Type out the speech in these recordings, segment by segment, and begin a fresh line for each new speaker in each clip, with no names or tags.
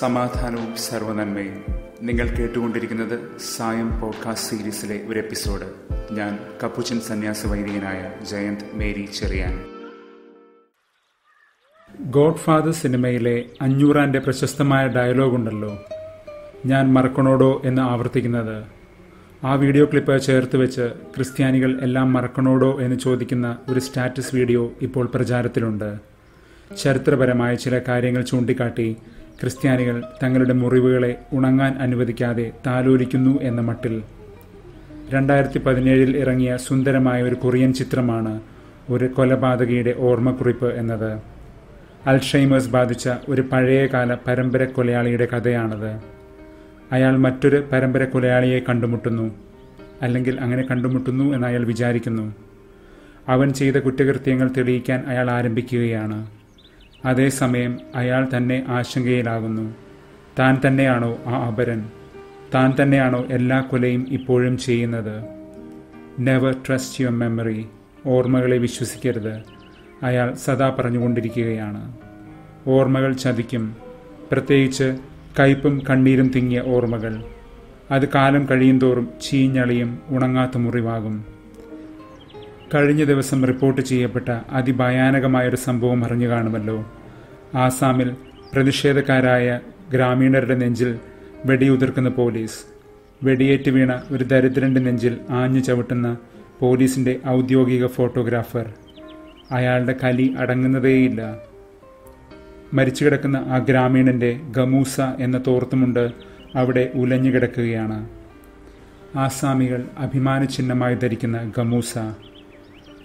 സമാധാനവും സർവനന്മയും നിങ്ങൾ കേട്ടുകൊണ്ടിരിക്കുന്നത് സായം പോഡ്കാസ്റ്റ് സീരീസിലെ ഒരു എപ്പിസോഡ്. ഞാൻ കപ്പുച്ചൻ സന്യാസ വൈദികനായ ജയന്ത് മേരി ചെറിയാൻ. ഗോഡ് ഫാദർ സിനിമയിലെ അഞ്ഞൂറാന്റെ പ്രശസ്തമായ ഡയലോഗ് ഉണ്ടല്ലോ. ഞാൻ മറക്കണോടോ എന്ന് ആവർത്തിക്കുന്നത്. ആ വീഡിയോ ക്ലിപ്പ് ചേർത്ത് വെച്ച് ക്രിസ്ത്യാനികൾ എല്ലാം മറക്കണോടോ എന്ന് ചോദിക്കുന്ന ഒരു സ്റ്റാറ്റസ് വീഡിയോ ഇപ്പോൾ പ്രചാരത്തിലുണ്ട്. ചരിത്രപരമായ ചില കാര്യങ്ങൾ ചൂണ്ടിക്കാട്ടി ക്രിസ്ത്യാനികൾ തങ്ങളുടെ മുറിവുകളെ ഉണങ്ങാൻ അനുവദിക്കാതെ താലോലിക്കുന്നു എന്ന മട്ടിൽ. രണ്ടായിരത്തി പതിനേഴിൽ ഇറങ്ങിയ സുന്ദരമായ ഒരു കൊറിയൻ ചിത്രമാണ് ഒരു കൊലപാതകയുടെ ഓർമ്മക്കുറിപ്പ് എന്നത്. അൽഷൈമേഴ്സ് ബാധിച്ച ഒരു പഴയകാല പരമ്പര കൊലയാളിയുടെ കഥയാണത്. അയാൾ മറ്റൊരു പരമ്പര കൊലയാളിയെ കണ്ടുമുട്ടുന്നു അല്ലെങ്കിൽ അങ്ങനെ കണ്ടുമുട്ടുന്നു എന്ന് അയാൾ വിചാരിക്കുന്നു. അവൻ ചെയ്ത കുറ്റകൃത്യങ്ങൾ തെളിയിക്കാൻ അയാൾ ആരംഭിക്കുകയാണ്. അതേസമയം അയാൾ തന്നെ ആശങ്കയിലാകുന്നു. താൻ തന്നെയാണോ ആ അപരൻ? താൻ തന്നെയാണോ എല്ലാ കൊലയും ഇപ്പോഴും ചെയ്യുന്നത്? നെവർ ട്രസ്റ്റ് യുവർ മെമ്മറി ഓർമ്മകളെ വിശ്വസിക്കരുത്. അയാൾ സദാ പറഞ്ഞുകൊണ്ടിരിക്കുകയാണ്. ഓർമ്മകൾ ചതിക്കും. പ്രത്യേകിച്ച് കയ്പും കണ്ണീരും തിങ്ങിയ ഓർമ്മകൾ. അത് കാലം കഴിയുന്തോറും ചീഞ്ഞളിയും ഉണങ്ങാത്ത മുറിവാകും. കഴിഞ്ഞ ദിവസം റിപ്പോർട്ട് ചെയ്യപ്പെട്ട അതിഭയാനകമായൊരു സംഭവം അറിഞ്ഞു കാണുമല്ലോ. ആസാമിൽ പ്രതിഷേധക്കാരായ ഗ്രാമീണരുടെ നെഞ്ചിൽ വെടിയുതിർക്കുന്ന പോലീസ്. വെടിയേറ്റ് വീണ ഒരു ദരിദ്രന്റെ നെഞ്ചിൽ ആഞ്ഞു ചവിട്ടുന്ന പോലീസിന്റെ ഔദ്യോഗിക ഫോട്ടോഗ്രാഫർ. അയാളുടെ കലി അടങ്ങുന്നതേയില്ല. മരിച്ചു കിടക്കുന്ന ആ ഗ്രാമീണന്റെ ഗമൂസ എന്ന തോർത്തുമുണ്ട് അവിടെ ഉലഞ്ഞു കിടക്കുകയാണ് ആസാമികൾ അഭിമാന ചിഹ്നമായി ധരിക്കുന്ന ഗമൂസ.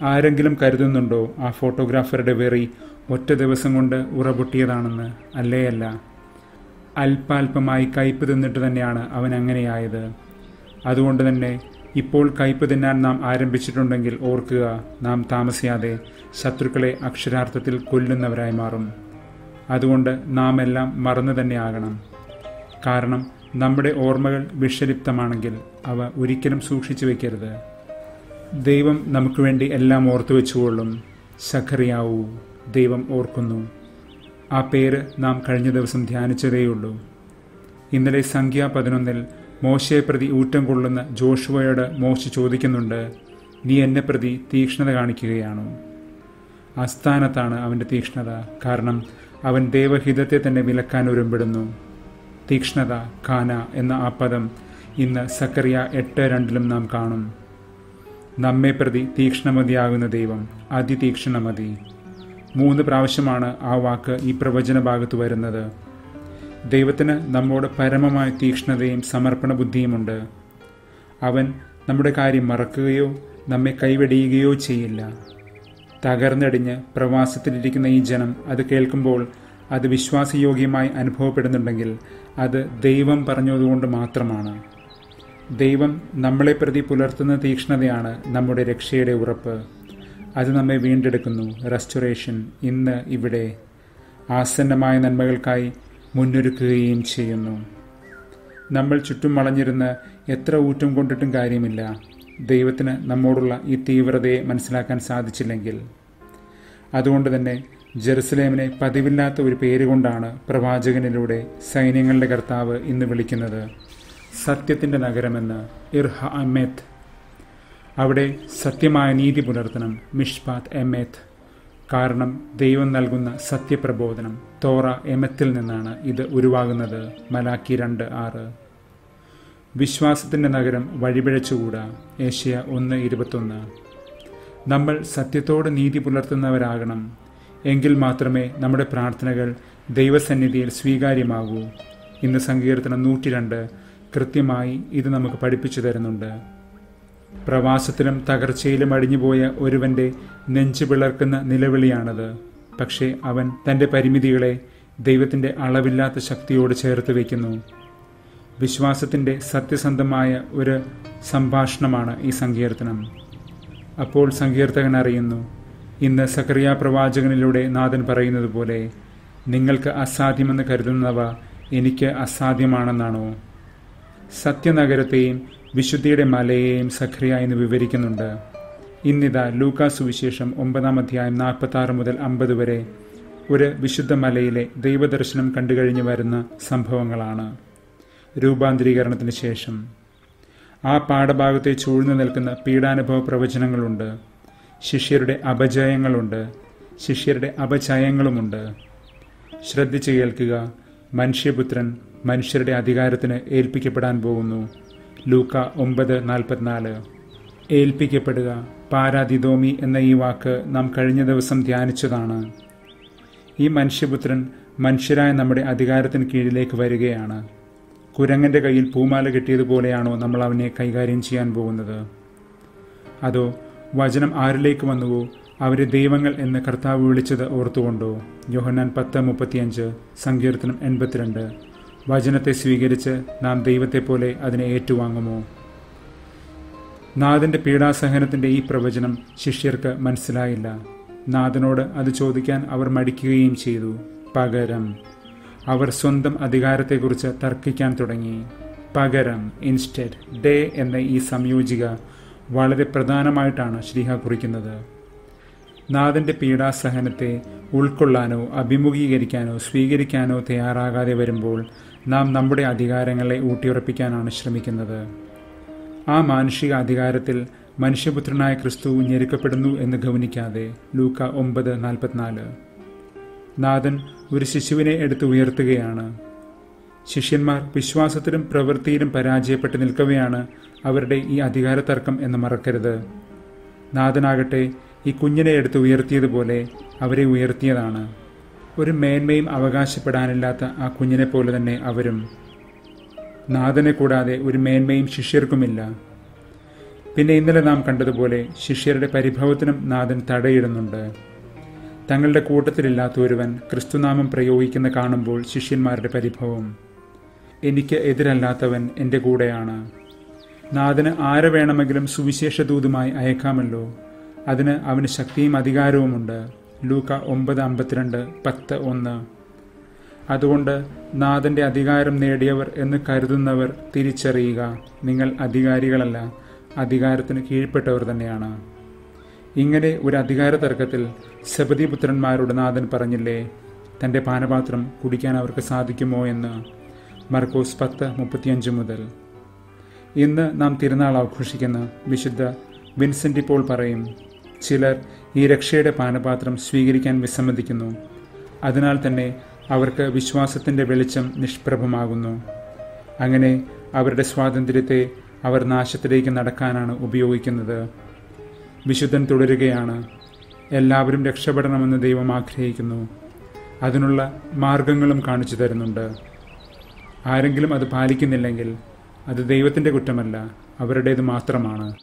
ആരെങ്കിലും കരുതുന്നുണ്ടോ ആ ഫോട്ടോഗ്രാഫറുടെ വെറി ഒറ്റ ദിവസം കൊണ്ട് ഉറപൊട്ടിയതാണെന്ന്? അല്ലേയല്ല. അല്പാൽപമായി കയ്പ് തിന്നിട്ട് തന്നെയാണ് അവൻ അങ്ങനെയായത്. അതുകൊണ്ട് തന്നെ ഇപ്പോൾ കയ്പ് തിന്നാൻ നാം ആരംഭിച്ചിട്ടുണ്ടെങ്കിൽ ഓർക്കുക നാം താമസിയാതെ ശത്രുക്കളെ അക്ഷരാർത്ഥത്തിൽ കൊല്ലുന്നവരായി മാറും. അതുകൊണ്ട് നാം എല്ലാം മറന്നു തന്നെ ആകണം. കാരണം നമ്മുടെ ഓർമ്മകൾ വിഷലിപ്തമാണെങ്കിൽ അവ ഒരിക്കലും സൂക്ഷിച്ചു വയ്ക്കരുത് ദൈവം നമുക്ക് വേണ്ടി എല്ലാം ഓർത്തു വെച്ചുകൊള്ളും. സഖറിയാവൂ ദൈവം ഓർക്കുന്നു. ആ പേര് നാം കഴിഞ്ഞ ദിവസം ധ്യാനിച്ചതേയുള്ളൂ. ഇന്നലെ സംഖ്യ പതിനൊന്നിൽ മോശയെ പ്രതി ഊറ്റം കൊള്ളുന്ന ജോഷുവയോട് മോശ ചോദിക്കുന്നുണ്ട് നീ എന്നെ പ്രതി തീക്ഷ്ണത കാണിക്കുകയാണോ? അസ്ഥാനത്താണ് അവന്റെ തീക്ഷ്ണത. കാരണം അവൻ ദേവഹിതത്തെ തന്നെ വിലക്കാൻ ഒരുമ്പിടുന്നു. തീക്ഷ്ണത ഖാന എന്ന ആ പദം ഇന്ന് സക്കറിയ എട്ട് രണ്ടിലും നാം കാണും. നമ്മെ പ്രതി തീക്ഷ്ണമതിയാകുന്ന ദൈവം അതിതീക്ഷ്ണമതി. മൂന്ന് പ്രാവശ്യമാണ് ആ വാക്ക് ഈ പ്രവചന ഭാഗത്ത് വരുന്നത്. ദൈവത്തിന് നമ്മോട് പരമമായ തീക്ഷ്ണതയും സമർപ്പണ ബുദ്ധിയുമുണ്ട്. അവൻ നമ്മുടെ കാര്യം മറക്കുകയോ നമ്മെ കൈവെടിയുകയോ ചെയ്യില്ല. തകർന്നടിഞ്ഞ് പ്രവാസത്തിലിരിക്കുന്ന ഈ ജനം അത് കേൾക്കുമ്പോൾ അത് വിശ്വാസയോഗ്യമായി അനുഭവപ്പെടുന്നുണ്ടെങ്കിൽ അത് ദൈവം പറഞ്ഞതുകൊണ്ട് മാത്രമാണ്. ദൈവം നമ്മളെ പ്രതി പുലർത്തുന്ന തീക്ഷ്ണതയാണ് നമ്മുടെ രക്ഷയുടെ ഉറപ്പ്. അത് നമ്മെ വീണ്ടെടുക്കുന്നു. റെസ്റ്റോറേഷൻ ഇന്ന് ഇവിടെ ആസന്നമായ നന്മകൾക്കായി മുന്നൊരുക്കുകയും ചെയ്യുന്നു. നമ്മൾ ചുറ്റും വളഞ്ഞിരുന്ന് എത്ര ഊറ്റം കൊണ്ടിട്ടും കാര്യമില്ല. ദൈവത്തിന് നമ്മോടുള്ള ഈ തീവ്രതയെ മനസ്സിലാക്കാൻ സാധിച്ചില്ലെങ്കിൽ. അതുകൊണ്ട് തന്നെ ജെറുസലേമിനെ പതിവില്ലാത്ത ഒരു പേരുകൊണ്ടാണ് പ്രവാചകനിലൂടെ സൈന്യങ്ങളുടെ കർത്താവ് ഇന്ന് വിളിക്കുന്നത്. സത്യത്തിന്റെ നഗരമെന്ന് ഇർഹ അമേത്ത് അവിടെ സത്യമായ നീതി പുലർത്തണം മിഷ്പാത്ത് എമേത്ത് കാരണം ദൈവം നൽകുന്ന സത്യപ്രബോധനം തോറ എമത്തിൽ നിന്നാണ് ഇത് ഉരുവാകുന്നത്. മലാക്കി രണ്ട് ആറ്. വിശ്വാസത്തിന്റെ നഗരം വഴിപിഴച്ചുകൂടാ? ഏഷ്യ ഒന്ന് ഇരുപത്തൊന്ന്. നമ്മൾ സത്യത്തോട് നീതി പുലർത്തുന്നവരാകണം. എങ്കിൽ മാത്രമേ നമ്മുടെ പ്രാർത്ഥനകൾ ദൈവസന്നിധിയിൽ സ്വീകാര്യമാകൂ. ഇന്ന് സങ്കീർത്തനം നൂറ്റി രണ്ട് കൃത്യമായി ഇത് നമുക്ക് പഠിപ്പിച്ചു തരുന്നുണ്ട്. പ്രവാസത്തിലും തകർച്ചയിലും അടിഞ്ഞുപോയ ഒരുവന്റെ നെഞ്ചു പിളർക്കുന്ന നിലവിളിയാണത്. പക്ഷേ അവൻ തന്റെ പരിമിതികളെ ദൈവത്തിന്റെ അളവില്ലാത്ത ശക്തിയോട് ചേർത്ത് വയ്ക്കുന്നു. വിശ്വാസത്തിന്റെ സത്യസന്ധമായ ഒരു സംഭാഷണമാണ് ഈ സങ്കീർത്തനം. അപ്പോൾ സങ്കീർത്തകൻ അറിയുന്നു ഇന്ന് സക്രിയ പ്രവാചകനിലൂടെ നാഥൻ പറയുന്നത് പോലെ നിങ്ങൾക്ക് അസാധ്യമെന്ന് കരുതുന്നവ എനിക്ക് അസാധ്യമാണെന്നാണോ? സത്യനഗരത്തെയും വിശുദ്ധിയുടെ മലയെയും സഖ്രിയ എന്ന് വിവരിക്കുന്നുണ്ട്. ഇന്നിതാ ലൂക്കാ സുവിശേഷം ഒമ്പതാം അധ്യായം നാൽപ്പത്തി മുതൽ അമ്പത് വരെ ഒരു വിശുദ്ധ മലയിലെ ദൈവദർശനം കണ്ടുകഴിഞ്ഞു വരുന്ന സംഭവങ്ങളാണ്. രൂപാന്തരീകരണത്തിന് ശേഷം ആ പാഠഭാഗത്തെ ചൂഴ്ന്നു നിൽക്കുന്ന പീഡാനുഭവ പ്രവചനങ്ങളുണ്ട്. ശിഷ്യരുടെ അപജയങ്ങളുണ്ട്. ശിഷ്യരുടെ അപചയങ്ങളുമുണ്ട്. ശ്രദ്ധിച്ചു കേൾക്കുക. മനുഷ്യപുത്രൻ മനുഷ്യരുടെ അധികാരത്തിന് ഏൽപ്പിക്കപ്പെടാൻ പോകുന്നു. ലൂക്ക ഒമ്പത് നാൽപ്പത്തിനാല്. ഏൽപ്പിക്കപ്പെടുക. പാരാതിദോമി എന്ന ഈ വാക്ക് നാം കഴിഞ്ഞ ദിവസം ധ്യാനിച്ചതാണ്. ഈ മനുഷ്യപുത്രൻ മനുഷ്യരായ നമ്മുടെ അധികാരത്തിന് കീഴിലേക്ക് വരികയാണ്. കുരങ്ങന്റെ കയ്യിൽ പൂമാല കിട്ടിയതുപോലെയാണോ നമ്മൾ അവനെ കൈകാര്യം ചെയ്യാൻ പോകുന്നത്? അതോ വചനം ആരിലേക്ക് വന്നുവോ? അവരെ ദൈവങ്ങൾ എന്ന് കർത്താവ് വിളിച്ചത് ഓർത്തുകൊണ്ടോ. യോഹന്നാൻ പത്ത് മുപ്പത്തിയഞ്ച് സങ്കീർത്തനം എൺപത്തിരണ്ട്. വചനത്തെ സ്വീകരിച്ച് നാം ദൈവത്തെ പോലെ അതിനെ ഏറ്റുവാങ്ങുമോ? നാഥന്റെ പീഡാസഹനത്തിന്റെ ഈ പ്രവചനം ശിഷ്യർക്ക് മനസ്സിലായില്ല. നാഥനോട് അത് ചോദിക്കാൻ അവർ മടിക്കുകയും ചെയ്തു. പകരം അവർ സ്വന്തം അധികാരത്തെക്കുറിച്ച് തർക്കിക്കാൻ തുടങ്ങി. പകരം ഇൻസ്റ്റെറ്റ് ഡേ എന്ന ഈ സംയോജിക വളരെ പ്രധാനമായിട്ടാണ് ശ്രീഹ കുറിക്കുന്നത്. നാഥന്റെ പീഡാസഹനത്തെ ഉൾക്കൊള്ളാനോ അഭിമുഖീകരിക്കാനോ സ്വീകരിക്കാനോ തയ്യാറാകാതെ വരുമ്പോൾ നാം നമ്മുടെ അധികാരങ്ങളെ ഊട്ടിയുറപ്പിക്കാനാണ് ശ്രമിക്കുന്നത്. ആ മാനുഷിക അധികാരത്തിൽ മനുഷ്യപുത്രനായ ക്രിസ്തു ഞെരുക്കപ്പെടുന്നു എന്ന് ഗവനിക്കാതെ ലൂക്ക ഒമ്പത് നാൽപ്പത്തിനാല്. നാഥൻ ഒരു ശിശുവിനെ എടുത്ത് ഉയർത്തുകയാണ്. ശിഷ്യന്മാർ വിശ്വാസത്തിലും പ്രവൃത്തിയിലും പരാജയപ്പെട്ട് നിൽക്കവെയാണ് അവരുടെ ഈ അധികാര തർക്കം എന്ന് മറക്കരുത്. നാഥനാകട്ടെ ഈ കുഞ്ഞിനെ എടുത്ത് ഉയർത്തിയതുപോലെ അവരെ ഉയർത്തിയതാണ്. ഒരു മേന്മയും അവകാശപ്പെടാനില്ലാത്ത ആ കുഞ്ഞിനെ പോലെ തന്നെ അവരും. നാഥനെ കൂടാതെ ഒരു മേന്മയും ശിഷ്യർക്കുമില്ല. പിന്നെ ഇന്നലെ നാം കണ്ടതുപോലെ ശിഷ്യരുടെ പരിഭവത്തിനും നാഥൻ തടയിടുന്നുണ്ട്. തങ്ങളുടെ കൂട്ടത്തിലില്ലാത്ത ഒരുവൻ ക്രിസ്തുനാമം പ്രയോഗിക്കുന്ന കാണുമ്പോൾ ശിഷ്യന്മാരുടെ പരിഭവം. എനിക്ക് എതിരല്ലാത്തവൻ എന്റെ കൂടെയാണ്. നാഥന് ആരെ വേണമെങ്കിലും സുവിശേഷ ദൂതുമായി അയക്കാമല്ലോ. അതിന് അവന് ശക്തിയും അധികാരവുമുണ്ട്. ലൂക്ക ഒമ്പത് അമ്പത്തിരണ്ട് പത്ത് ഒന്ന്. അതുകൊണ്ട് നാഥന്റെ അധികാരം നേടിയവർ എന്ന് കരുതുന്നവർ തിരിച്ചറിയുക. നിങ്ങൾ അധികാരികളല്ല അധികാരത്തിന് കീഴ്പ്പെട്ടവർ തന്നെയാണ്. ഇങ്ങനെ ഒരു അധികാര തർക്കത്തിൽ സബദിപുത്രന്മാരോട് നാഥൻ പറഞ്ഞില്ലേ തന്റെ പാനപാത്രം കുടിക്കാൻ അവർക്ക് സാധിക്കുമോ എന്ന്? മർക്കോസ് പത്ത് മുപ്പത്തിയഞ്ച് മുതൽ. ഇന്ന് നാം തിരുനാൾ ആഘോഷിക്കുന്ന വിശുദ്ധ വിൻസെന്റ് ഇപ്പോൾ പറയും ചിലർ ഈ രക്ഷയുടെ പാനപാത്രം സ്വീകരിക്കാൻ വിസമ്മതിക്കുന്നു. അതിനാൽ തന്നെ അവർക്ക് വിശ്വാസത്തിന്റെ വെളിച്ചം നിഷ്പ്രഭമാകുന്നു. അങ്ങനെ അവരുടെ സ്വാതന്ത്ര്യത്തെ അവർ നാശത്തിലേക്ക് നടക്കാനാണ് ഉപയോഗിക്കുന്നത്. വിശുദ്ധൻ തുടരുകയാണ് എല്ലാവരും രക്ഷപ്പെടണമെന്ന് ദൈവം ആഗ്രഹിക്കുന്നു. അതിനുള്ള മാർഗങ്ങളും കാണിച്ചു തരുന്നുണ്ട്. ആരെങ്കിലും അത് പാലിക്കുന്നില്ലെങ്കിൽ അത് ദൈവത്തിന്റെ കുറ്റമല്ല അവരുടേത് മാത്രമാണ്.